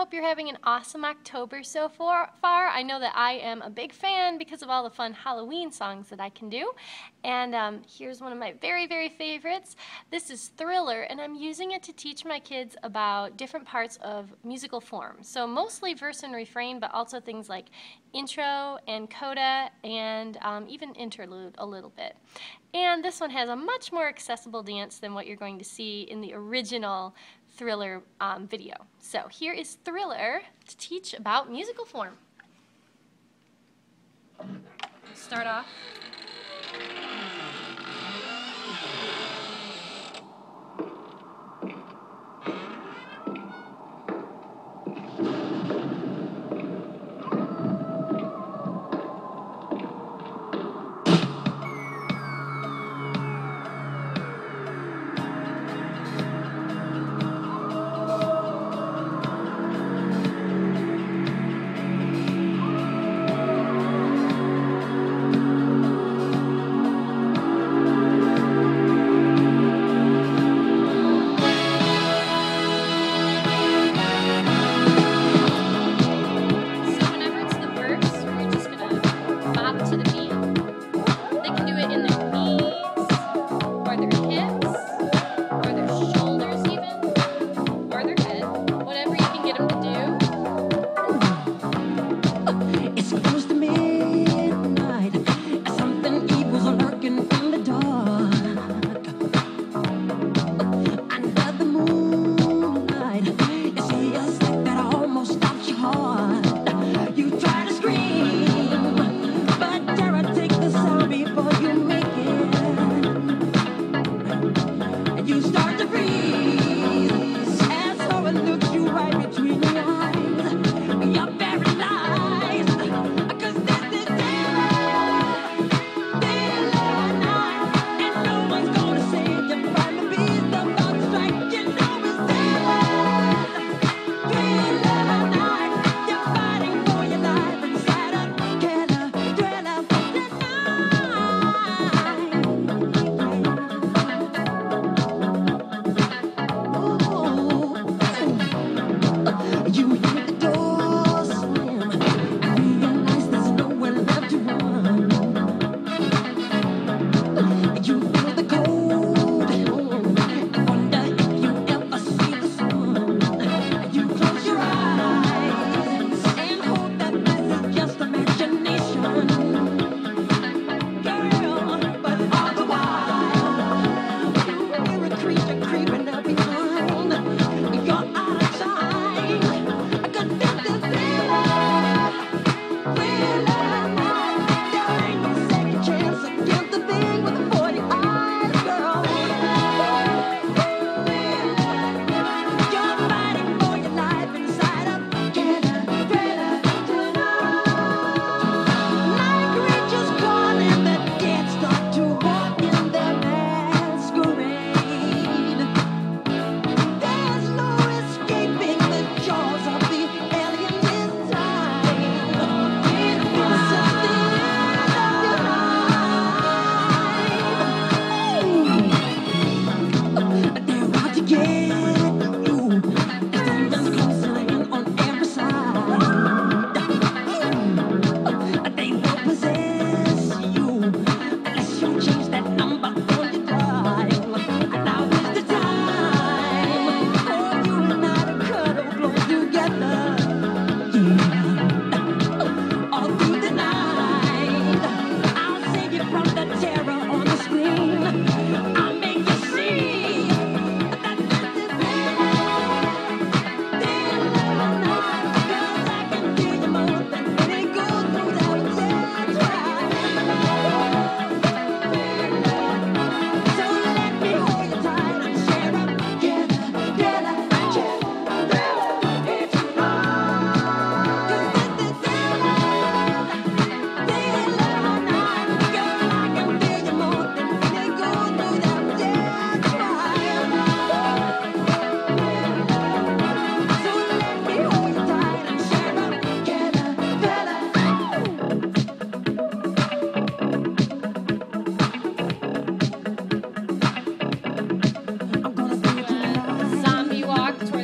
hope you're having an awesome October so far. I know that I am a big fan because of all the fun Halloween songs that I can do. And um, here's one of my very, very favorites. This is Thriller, and I'm using it to teach my kids about different parts of musical form. So mostly verse and refrain, but also things like intro and coda and um, even interlude a little bit. And this one has a much more accessible dance than what you're going to see in the original Thriller um, video. So here is Thriller to teach about musical form. Start off.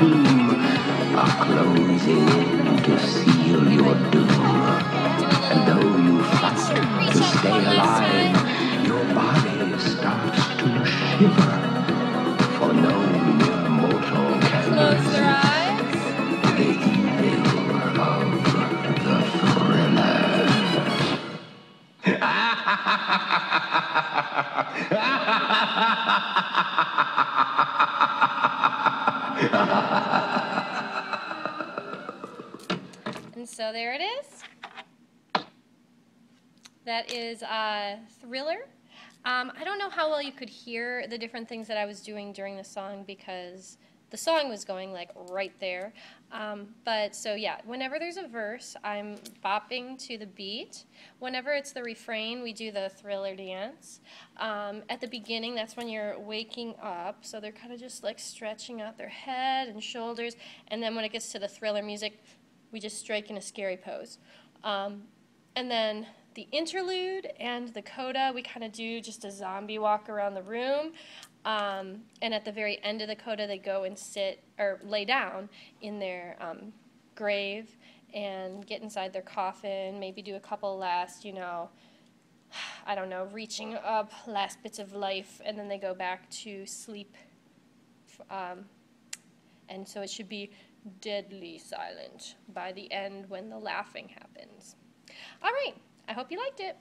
tomb are closing in to seal your doom. And though you fight to stay alive, your body starts to shiver. For no mere mortal can resist the evil of the thriller. And so there it is. That is uh, Thriller. Um, I don't know how well you could hear the different things that I was doing during the song because the song was going like right there. Um, but so yeah, whenever there's a verse, I'm bopping to the beat. Whenever it's the refrain, we do the thriller dance. Um, at the beginning, that's when you're waking up, so they're kind of just like stretching out their head and shoulders. And then when it gets to the thriller music, we just strike in a scary pose. Um, and then the interlude and the coda, we kind of do just a zombie walk around the room. Um, and at the very end of the coda, they go and sit or lay down in their um, grave and get inside their coffin, maybe do a couple last, you know, I don't know, reaching up last bits of life, and then they go back to sleep. Um, and so it should be deadly silent by the end when the laughing happens. All right, I hope you liked it.